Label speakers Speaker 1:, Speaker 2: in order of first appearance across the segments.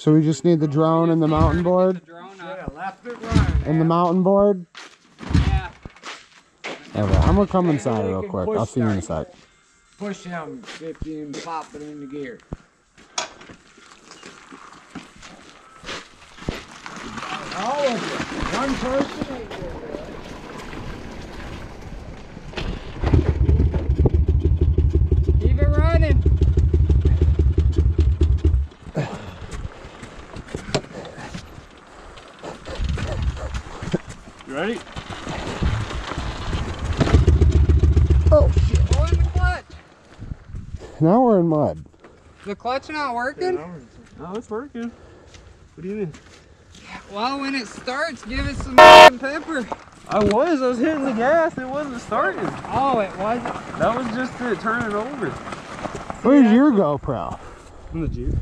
Speaker 1: So we just need the drone and the mountain board?
Speaker 2: The drone
Speaker 3: left it running.
Speaker 1: And the mountain board?
Speaker 2: Yeah.
Speaker 1: Okay, I'm gonna come inside real quick. I'll see you in a sec.
Speaker 3: Push down 50 and pop it into gear. All of you. One person ain't gonna do it.
Speaker 2: Keep it running.
Speaker 4: You ready?
Speaker 1: Oh shit.
Speaker 2: Pull in the clutch.
Speaker 1: Now we're in mud.
Speaker 2: The clutch not working?
Speaker 4: No, it's working. What do you mean?
Speaker 2: Well, when it starts, give it some salt and pepper.
Speaker 4: I was. I was hitting the gas. It wasn't starting.
Speaker 2: Oh, it wasn't.
Speaker 4: That was just it turning over.
Speaker 1: Where's your GoPro?
Speaker 4: In the Jeep.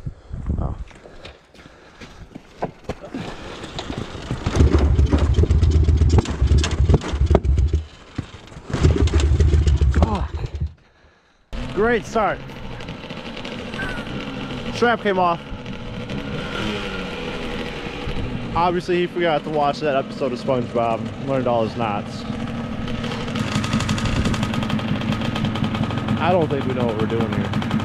Speaker 4: Oh.
Speaker 5: Great start. Strap came off. Obviously, he forgot to watch that episode of SpongeBob. Learned all his knots. I don't think we know what we're doing here.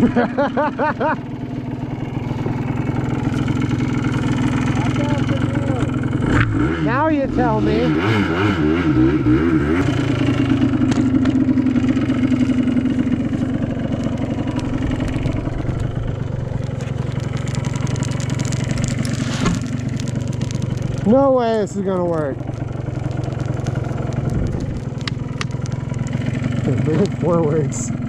Speaker 1: Now you tell me. No way this is gonna work. It forwards.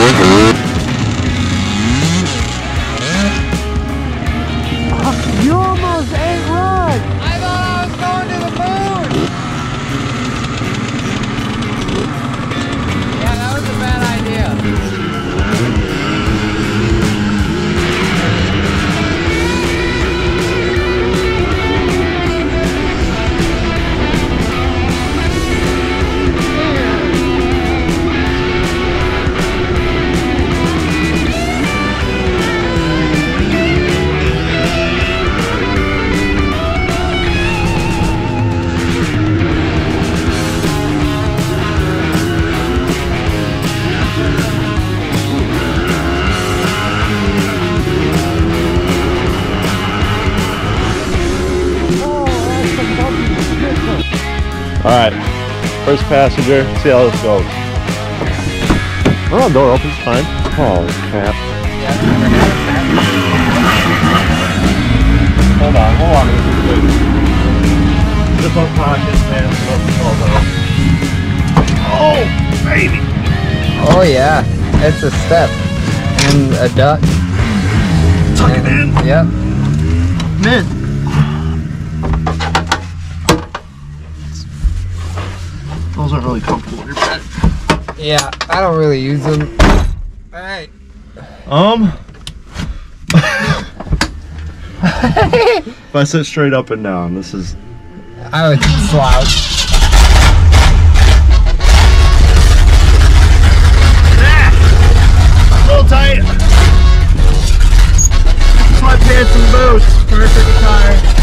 Speaker 2: Better.
Speaker 5: First passenger. See how this goes. Oh, door opens fine. Holy crap! Hold on, hold on. Zip up pockets, man. Zip up the elbow. Oh, baby!
Speaker 2: Oh yeah, it's a step and a duck.
Speaker 5: Tuck it in.
Speaker 2: Yep.
Speaker 5: Mid. Really comfortable. You're bad.
Speaker 2: Yeah, I don't really use them. All right.
Speaker 5: Um. if I sit straight up and down, this is
Speaker 2: I would slouch.
Speaker 5: a little tight. Sweatpants and boots. Perfect attire.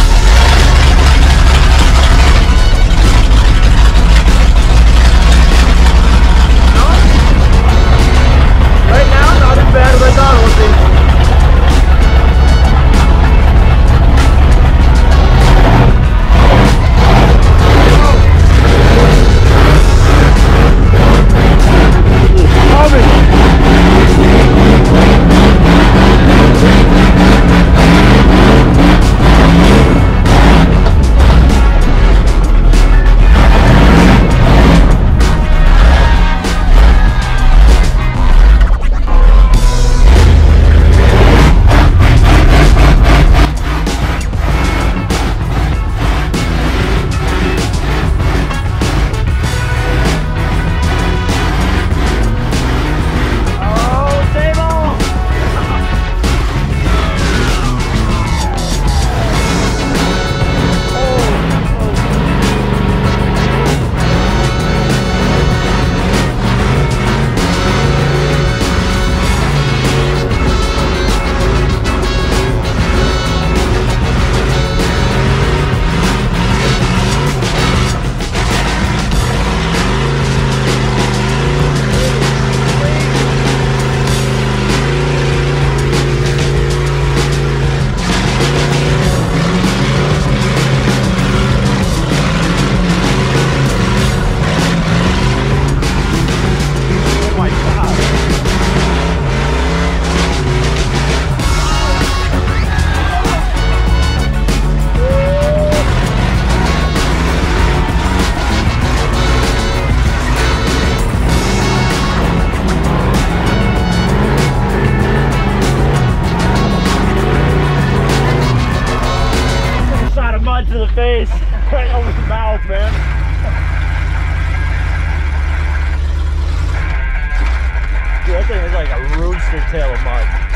Speaker 1: mark.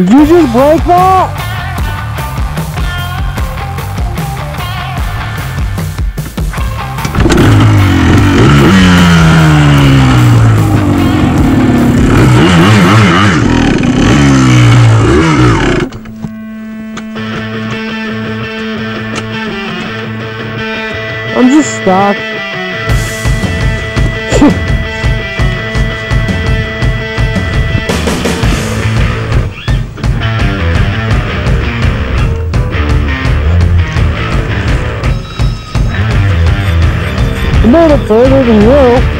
Speaker 1: Did you just break that? I'm just stuck. little further than you.